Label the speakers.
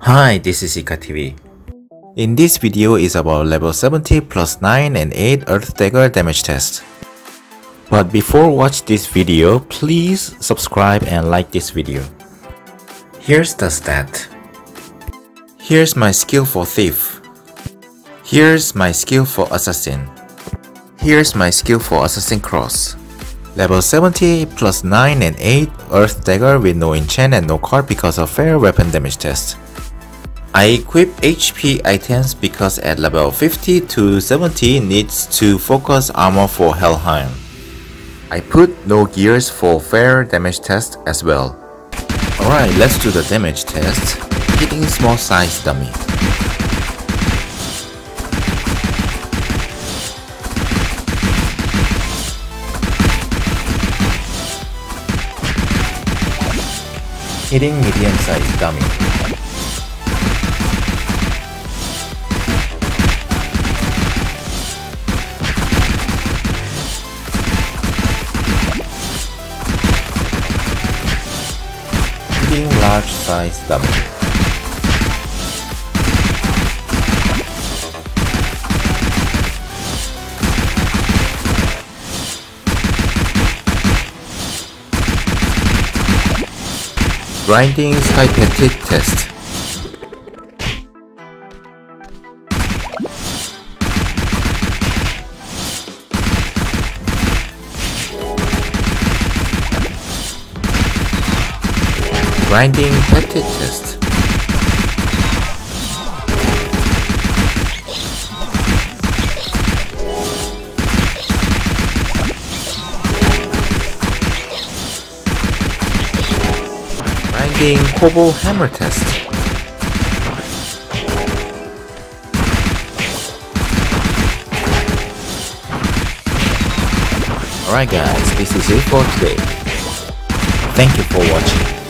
Speaker 1: Hi, this is ICA TV. In this video is about level 70 plus 9 and 8 Earth Dagger damage test. But before watch this video, please subscribe and like this video. Here's the stat. Here's my skill for Thief. Here's my skill for Assassin. Here's my skill for Assassin Cross. Level 70 plus 9 and 8 Earth Dagger with no enchant and no card because of fair weapon damage test. I equip HP items because at level 50 to 70 needs to focus armor for Helheim. I put no gears for fair damage test as well. Alright, let's do the damage test. Hitting small size dummy. Hitting medium size dummy. large size dummy. Grinding Sky Petite Test grinding Petite test. Grinding Kobold hammer test. Alright guys, this is it for today. Thank you for watching.